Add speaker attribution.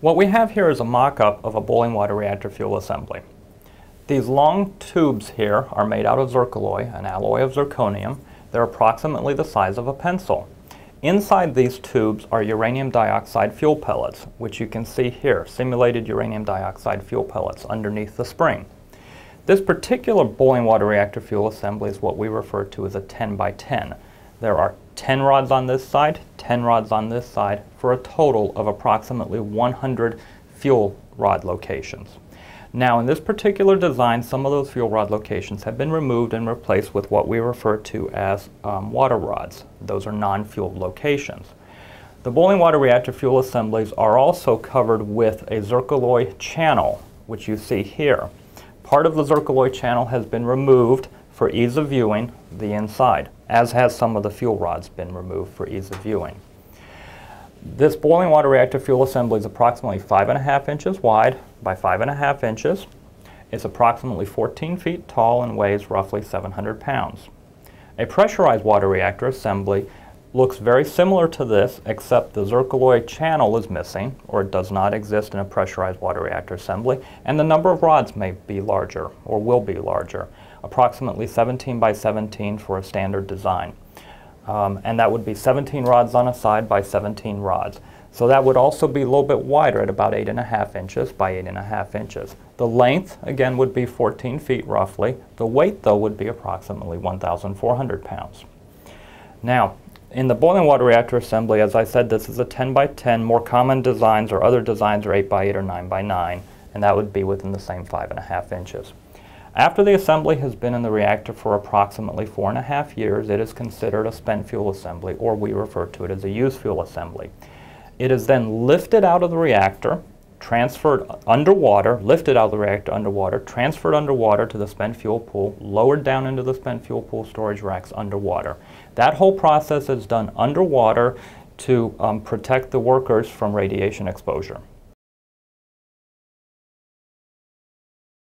Speaker 1: What we have here is a mock-up of a boiling water reactor fuel assembly. These long tubes here are made out of zircaloy, an alloy of zirconium. They're approximately the size of a pencil. Inside these tubes are uranium dioxide fuel pellets, which you can see here, simulated uranium dioxide fuel pellets underneath the spring. This particular boiling water reactor fuel assembly is what we refer to as a 10 by 10. There are 10 rods on this side, 10 rods on this side, for a total of approximately 100 fuel rod locations. Now in this particular design, some of those fuel rod locations have been removed and replaced with what we refer to as um, water rods. Those are non-fueled locations. The boiling water reactor fuel assemblies are also covered with a zircaloy channel, which you see here. Part of the zircaloy channel has been removed for ease of viewing the inside, as has some of the fuel rods been removed for ease of viewing. This boiling water reactor fuel assembly is approximately five and a half inches wide by five and a half inches. It's approximately 14 feet tall and weighs roughly 700 pounds. A pressurized water reactor assembly looks very similar to this except the zircaloy channel is missing or it does not exist in a pressurized water reactor assembly and the number of rods may be larger or will be larger, approximately 17 by 17 for a standard design. Um, and that would be 17 rods on a side by 17 rods. So that would also be a little bit wider at about 8.5 inches by 8.5 inches. The length, again, would be 14 feet roughly. The weight, though, would be approximately 1,400 pounds. Now, in the boiling water reactor assembly, as I said, this is a 10 by 10. More common designs or other designs are 8 by 8 or 9 by 9, and that would be within the same 5.5 inches. After the assembly has been in the reactor for approximately four and a half years, it is considered a spent fuel assembly, or we refer to it as a used fuel assembly. It is then lifted out of the reactor, transferred underwater, lifted out of the reactor underwater, transferred underwater to the spent fuel pool, lowered down into the spent fuel pool storage racks underwater. That whole process is done underwater to um, protect the workers from radiation exposure.